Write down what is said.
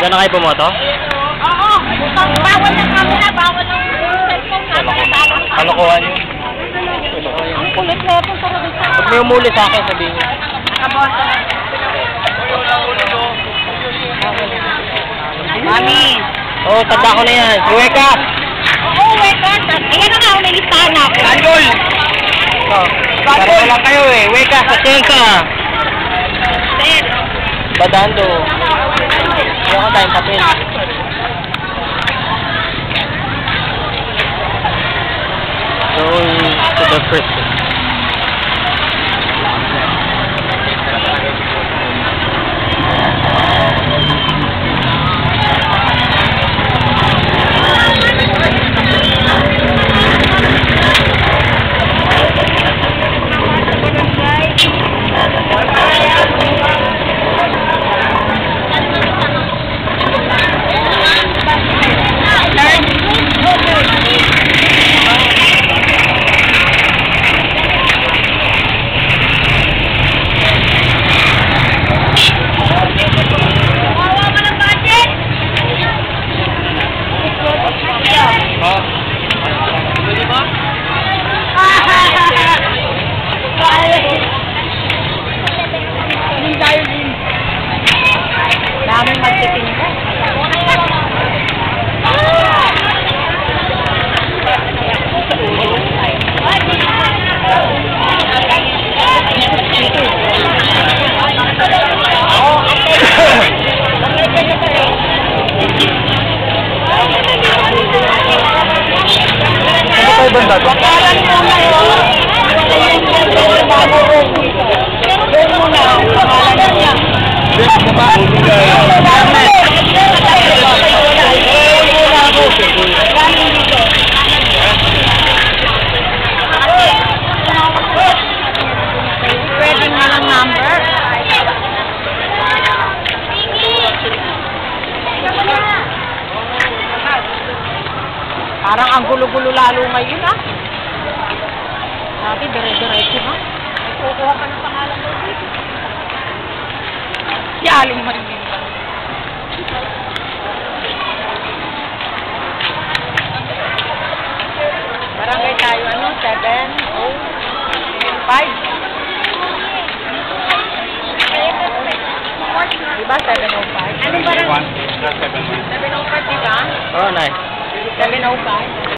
Diyan na kayo pumoto? Oo. Bawal ng camera, bawal ng cellphone. Kalokohan yun. Ang kulit na ito. Pag may umuli sa akin, sabihin niyo. Nakabosa. Mami. Oo, oh, tanda ko na yan. Si Weka! Oo, on. Ayan na nga, may listahan na ako. Andol! Oh, Pareho lang kayo eh. Weka sa Chelsa. Sir. Badando. Ako tayong papel. Going to the prison. Ano kayo banda to? Bakalan mo ngayon. Bago rin. Doon mo na. Parang ang gulo-gulo lalo ngayon ah. Dati dire-diretso ha. Kukuha pa ng pangalan mo dito. Si Aling Marimim. Barangay tayo ano? 705? Diba 705? Anong barangay? 705 diba? Oh, nice. 705?